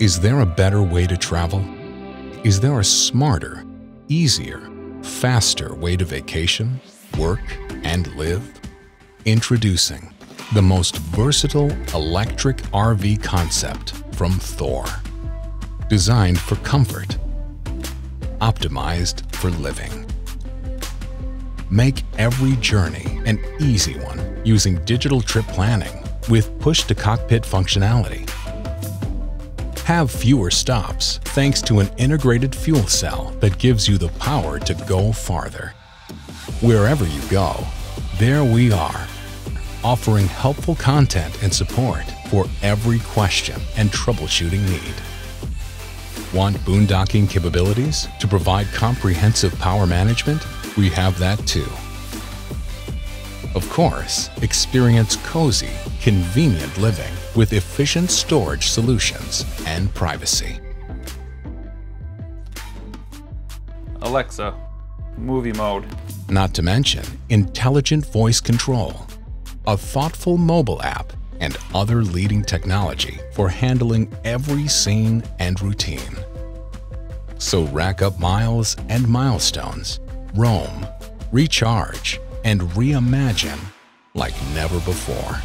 Is there a better way to travel? Is there a smarter, easier, faster way to vacation, work, and live? Introducing the most versatile electric RV concept from Thor. Designed for comfort, optimized for living. Make every journey an easy one using digital trip planning with push-to-cockpit functionality. Have fewer stops thanks to an integrated fuel cell that gives you the power to go farther. Wherever you go, there we are, offering helpful content and support for every question and troubleshooting need. Want boondocking capabilities to provide comprehensive power management? We have that too. Of course, experience cozy, convenient living with efficient storage solutions and privacy. Alexa, movie mode. Not to mention intelligent voice control, a thoughtful mobile app, and other leading technology for handling every scene and routine. So rack up miles and milestones, roam, recharge, and reimagine like never before.